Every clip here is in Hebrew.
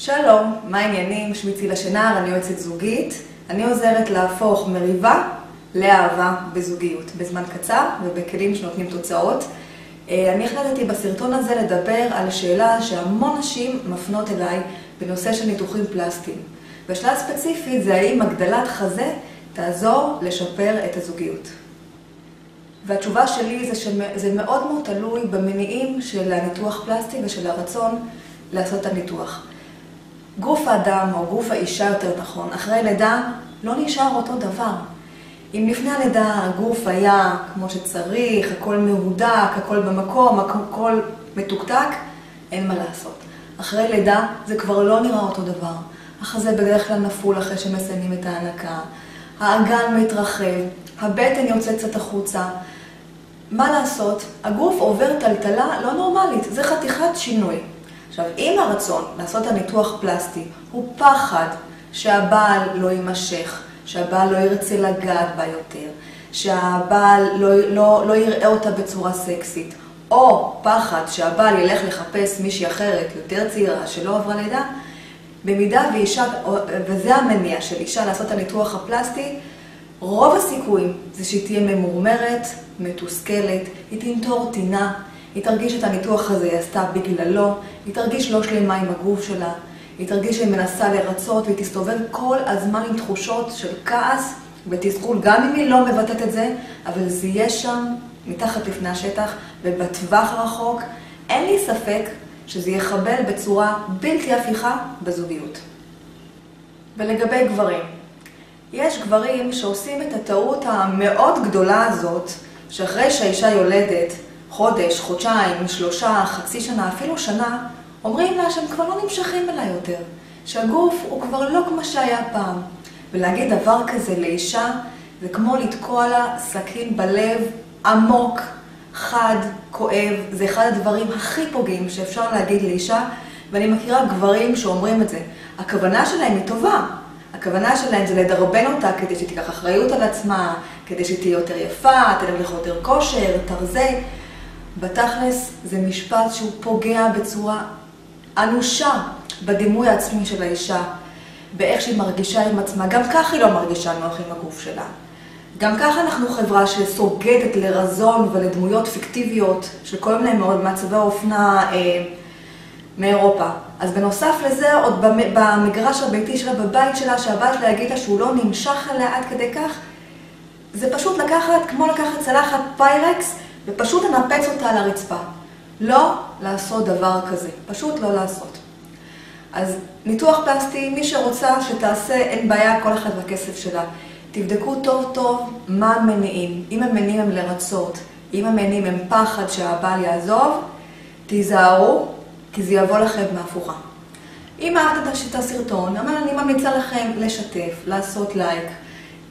שלום, מה העניינים? שמי צילה שנער, אני יועצת זוגית. אני עוזרת להפוך מריבה לאהבה בזוגיות, בזמן קצר ובכלים שנותנים תוצאות. אה, אני החלטתי בסרטון הזה לדבר על שאלה שהמון נשים מפנות אליי בנושא של ניתוחים פלסטיים. בשאלה ספציפית זה האם הגדלת חזה תעזור לשפר את הזוגיות. והתשובה שלי זה שזה מאוד מאוד תלוי במניעים של הניתוח פלסטי ושל הרצון לעשות את הניתוח. גוף האדם, או גוף האישה יותר נכון, אחרי לידה לא נשאר אותו דבר. אם לפני הלידה הגוף היה כמו שצריך, הכל מהודק, הכל במקום, הכל מתוקתק, אין מה לעשות. אחרי לידה זה כבר לא נראה אותו דבר. החזה בדרך כלל נפול אחרי שמסיימים את ההנקה, האגן מתרחב, הבטן יוצאת קצת החוצה. מה לעשות? הגוף עובר טלטלה לא נורמלית, זה חתיכת שינוי. עכשיו, אם הרצון לעשות הניתוח פלסטי הוא פחד שהבעל לא יימשך, שהבעל לא ירצה לגעת בה יותר, שהבעל לא, לא, לא יראה אותה בצורה סקסית, או פחד שהבעל ילך לחפש מישהי אחרת, יותר צעירה, שלא עברה לידה, במידה ואישה, וזה המניע של אישה לעשות את הניתוח הפלסטי, רוב הסיכויים זה שהיא תהיה ממורמרת, מתוסכלת, היא תנטור טינה, היא תרגיש את הניתוח הזה היא עשתה בגללו, היא תרגיש לא שלמה עם הגוף שלה, היא תרגיש שהיא מנסה לרצות והיא תסתובב כל הזמן עם תחושות של כעס ותסכול, גם אם היא לא מבטאת את זה, אבל זה יהיה שם מתחת לפני השטח ובטווח הרחוק, אין לי ספק שזה יחבל בצורה בלתי הפיכה בזוגיות. ולגבי גברים, יש גברים שעושים את הטעות המאוד גדולה הזאת, שאחרי שהאישה יולדת, חודש, חודשיים, שלושה, חצי שנה, אפילו שנה, אומרים לה שהם כבר לא נמשכים אליי יותר, שהגוף הוא כבר לא כמו שהיה פעם. ולהגיד דבר כזה לאישה זה כמו לתקוע לה סכין בלב עמוק, חד, כואב, זה אחד הדברים הכי פוגעים שאפשר להגיד לאישה, ואני מכירה גברים שאומרים את זה. הכוונה שלהם היא טובה, הכוונה שלהם זה לדרבן אותה כדי שהיא תיקח אחריות על עצמה, כדי שהיא תהיה יותר יפה, תלך לך יותר כושר, תרזה. בתכלס זה משפט שהוא פוגע בצורה אנושה בדימוי העצמי של האישה, באיך שהיא מרגישה עם עצמה. גם כך היא לא מרגישה נוח עם הגוף שלה. גם ככה אנחנו חברה שסוגדת לרזון ולדמויות פיקטיביות של כל מיני מאוד מעצבי האופנה אה, מאירופה. אז בנוסף לזה, עוד במגרש הביתי שלה, בבית שלה, שהבית שלה יגיד שהוא לא נמשך אליה עד כדי כך, זה פשוט לקחת, כמו לקחת צלחת פיירקס ופשוט לנפץ אותה על הרצפה. לא לעשות דבר כזה, פשוט לא לעשות. אז ניתוח פלסטי, מי שרוצה שתעשה, אין בעיה, כל אחד בכסף שלה. תבדקו טוב טוב מה המניעים. אם המניעים הם לרצות, אם המניעים הם פחד שהבעל יעזוב, תיזהרו, כי זה יבוא לכם מהפוכה. אם אהבת את הסרטון, אבל אני ממליצה לכם לשתף, לעשות לייק,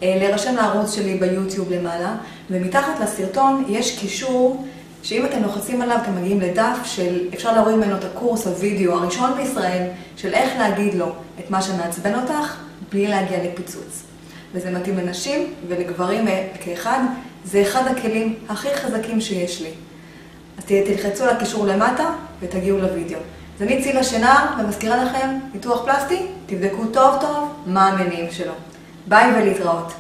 להירשם לערוץ שלי ביוטיוב למעלה, ומתחת לסרטון יש קישור שאם אתם לוחצים עליו אתם מגיעים לדף של, אפשר להוריד ממנו את הקורס הווידאו הראשון בישראל של איך להגיד לו את מה שמעצבן אותך בלי להגיע לפיצוץ. וזה מתאים לנשים ולגברים כאחד, זה אחד הכלים הכי חזקים שיש לי. אז תלחצו על הקישור למטה ותגיעו לוידאו. אז אני צילה שנער ומזכירה לכם, ניתוח פלסטי, תבדקו טוב טוב מה המניעים שלו. ביי ולהתראות.